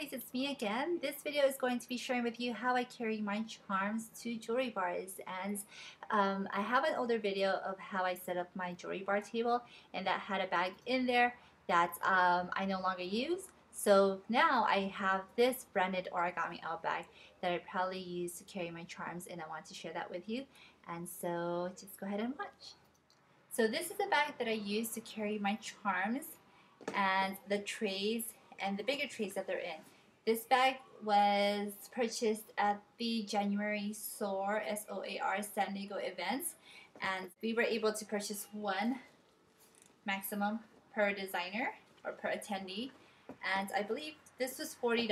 it's me again. This video is going to be sharing with you how I carry my charms to jewelry bars and um, I have an older video of how I set up my jewelry bar table and that had a bag in there that um, I no longer use. So now I have this branded origami owl bag that I probably use to carry my charms and I want to share that with you. And so just go ahead and watch. So this is the bag that I use to carry my charms and the trays and the bigger trays that they're in. This bag was purchased at the January SOAR, S-O-A-R, San Diego events and we were able to purchase one maximum per designer or per attendee and I believe this was $40.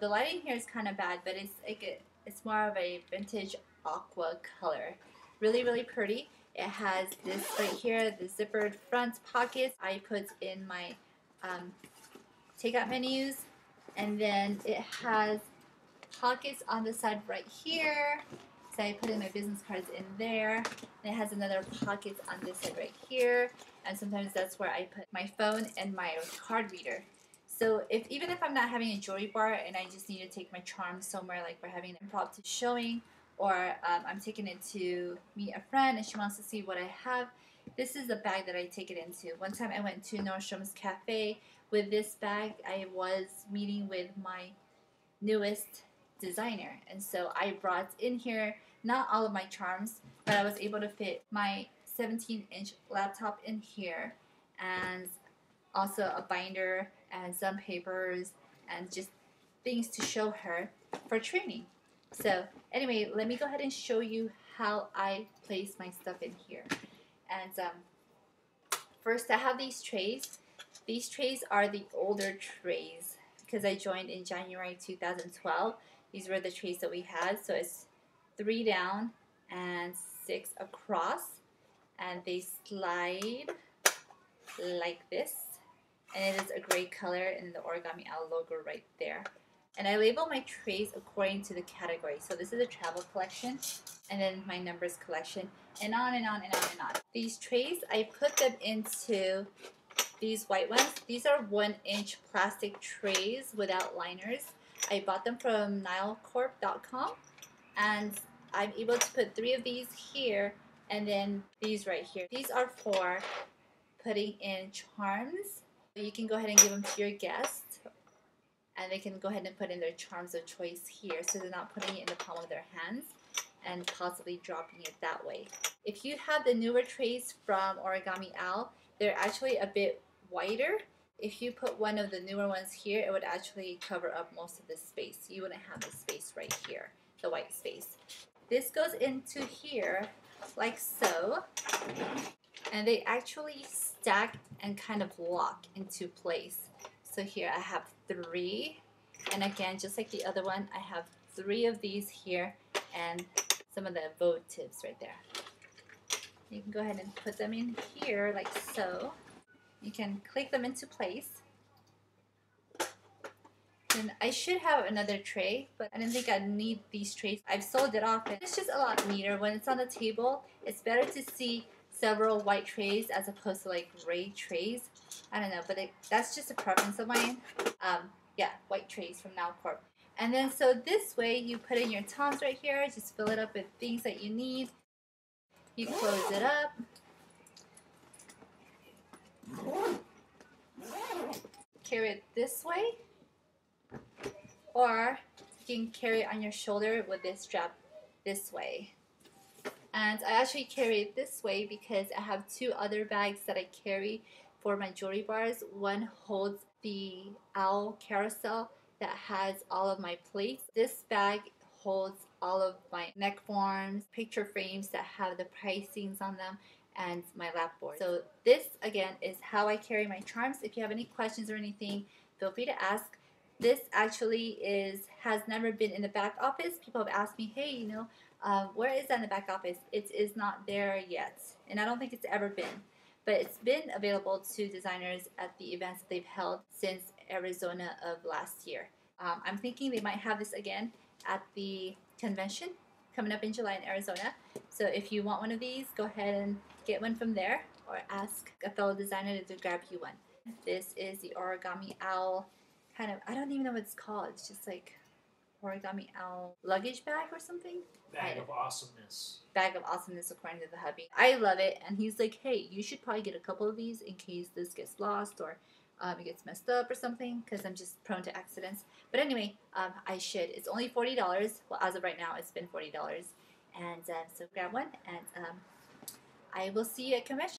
The lighting here is kind of bad but it's like a, it's more of a vintage aqua color. Really really pretty. It has this right here, the zippered front pockets. I put in my um, takeout menus and then it has pockets on the side right here. So I put in my business cards in there. And it has another pocket on this side right here. And sometimes that's where I put my phone and my card reader. So if even if I'm not having a jewelry bar and I just need to take my charm somewhere like we're having an impromptu showing or um, I'm taking it to meet a friend and she wants to see what I have this is the bag that I take it into. One time I went to Nordstrom's Cafe with this bag. I was meeting with my newest designer and so I brought in here not all of my charms but I was able to fit my 17 inch laptop in here and also a binder and some papers and just things to show her for training. So anyway, let me go ahead and show you how I place my stuff in here. And um, first I have these trays. These trays are the older trays because I joined in January 2012. These were the trays that we had. So it's three down and six across. And they slide like this. And it is a gray color and the Origami Owl logo right there. And I label my trays according to the category. So this is a travel collection and then my numbers collection and on and on and on and on. These trays, I put them into these white ones. These are one inch plastic trays without liners. I bought them from nilecorp.com and I'm able to put three of these here and then these right here. These are for putting in charms. You can go ahead and give them to your guests and they can go ahead and put in their charms of choice here so they're not putting it in the palm of their hands and possibly dropping it that way. If you have the newer trays from Origami Owl, they're actually a bit wider. If you put one of the newer ones here, it would actually cover up most of the space. You wouldn't have the space right here, the white space. This goes into here like so, and they actually stack and kind of lock into place. So here I have three, and again, just like the other one, I have three of these here, and some of the votives right there. You can go ahead and put them in here like so. You can click them into place. And I should have another tray, but I didn't think I'd need these trays. I've sold it off and it's just a lot neater. When it's on the table, it's better to see several white trays as opposed to like gray trays. I don't know, but it, that's just a preference of mine. Um, yeah, white trays from Nile Corp. And then so this way you put in your toms right here, just fill it up with things that you need. You close it up. Carry it this way. Or you can carry it on your shoulder with this strap this way. And I actually carry it this way because I have two other bags that I carry for my jewelry bars. One holds the owl carousel that has all of my plates. This bag holds all of my neck forms, picture frames that have the pricings on them, and my lap board. So this again is how I carry my charms. If you have any questions or anything, feel free to ask. This actually is has never been in the back office. People have asked me, hey, you know, uh, where is that in the back office? It is not there yet, and I don't think it's ever been. But it's been available to designers at the events they've held since Arizona of last year. Um, I'm thinking they might have this again at the convention coming up in July in Arizona. So if you want one of these, go ahead and get one from there or ask a fellow designer to grab you one. This is the Origami Owl kind of I don't even know what it's called. It's just like origami owl luggage bag or something. Bag of awesomeness. Bag of awesomeness according to the hubby. I love it, and he's like, "Hey, you should probably get a couple of these in case this gets lost or um, it gets messed up or something, because I'm just prone to accidents." But anyway, um, I should. It's only forty dollars. Well, as of right now, it's been forty dollars, and uh, so grab one, and um, I will see you at convention.